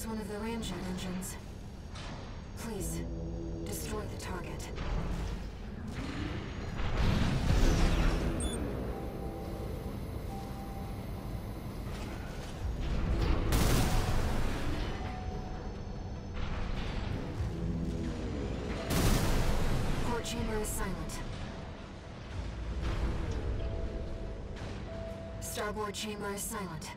It's one of the ramjet engines. Please, destroy the target. Port chamber is silent. Starboard chamber is silent.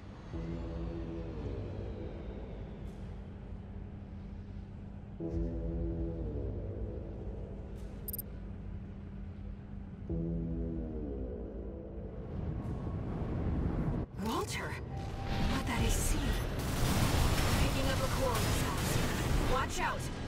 Walter! What that AC? Picking up a missiles. Watch out!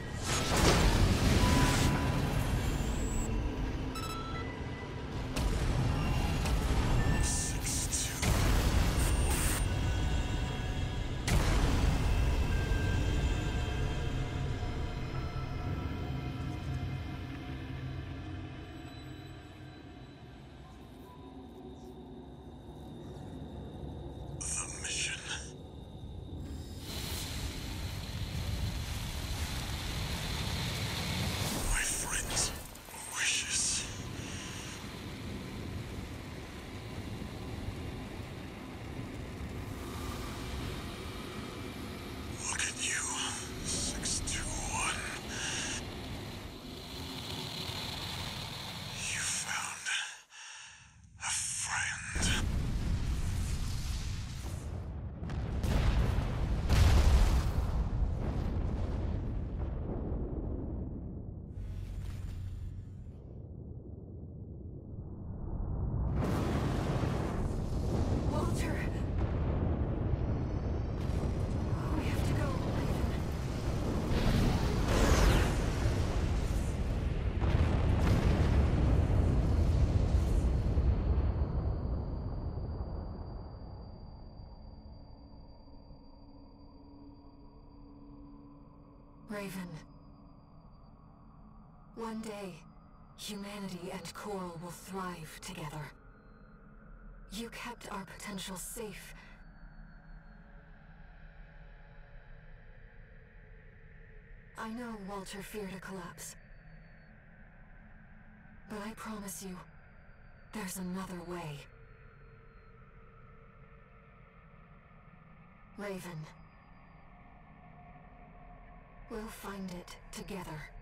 Raven. One day, humanity and Coral will thrive together. You kept our potential safe. I know Walter feared a collapse. But I promise you, there's another way. Raven. We'll find it together.